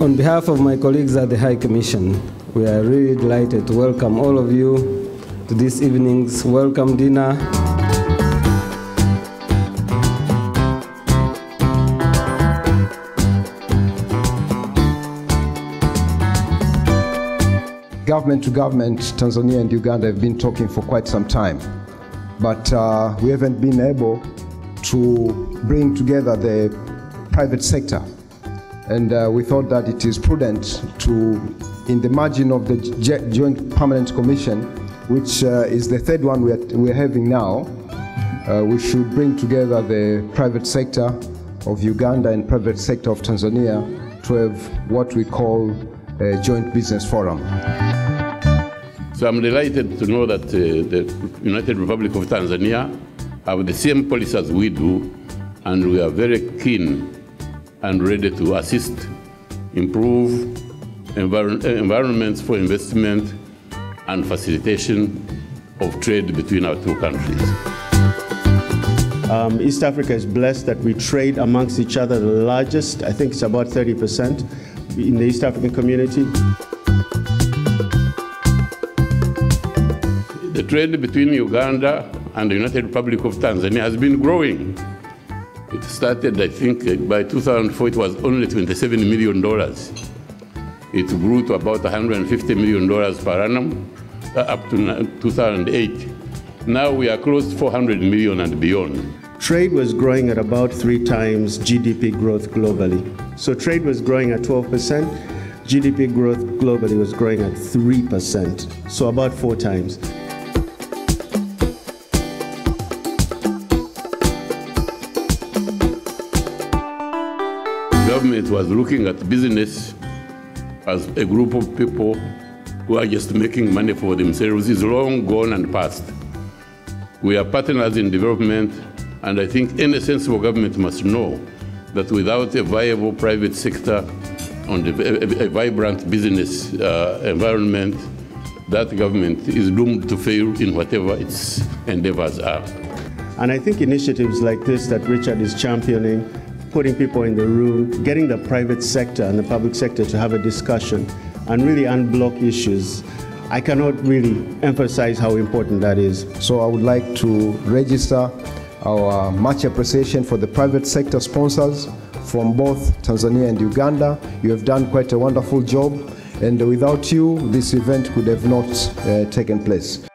on behalf of my colleagues at the High Commission, we are really delighted to welcome all of you to this evening's welcome dinner. Government to government, Tanzania and Uganda have been talking for quite some time, but uh, we haven't been able to bring together the private sector. And uh, we thought that it is prudent to, in the margin of the Joint Permanent Commission, which uh, is the third one we're, we're having now, uh, we should bring together the private sector of Uganda and private sector of Tanzania to have what we call a joint business forum. So I'm delighted to know that uh, the United Republic of Tanzania have the same policy as we do, and we are very keen and ready to assist, improve envir- environments for investment and facilitation of trade between our two countries. Um, East Africa is blessed that we trade amongst each other the largest, I think it's about 30% in the East African community. The trade between Uganda and the United Republic of Tanzania has been growing. It started, I think, uh, by 2004, it was only $27 million. It grew to about $150 million per annum uh, up to 2008. Now we are close to 400 million and beyond. Trade was growing at about three times GDP growth globally. So trade was growing at 12%, GDP growth globally was growing at 3%, so about four times. Government was looking at business as a group of people who are just making money for themselves is long gone and past. We are partners in development, and I think any sensible government must know that without a viable private sector and a, vibrant business uh, environment, that government is doomed to fail in whatever its endeavors are. And I think initiatives like this that Richard is championing, putting people in the room, getting the private sector and the public sector to have a discussion and really unblock issues, I cannot really emphasize how important that is. So I would like to register our much appreciation for the private sector sponsors from both Tanzania and Uganda. You have done quite a wonderful job, and without you, this event could have not uh, taken place.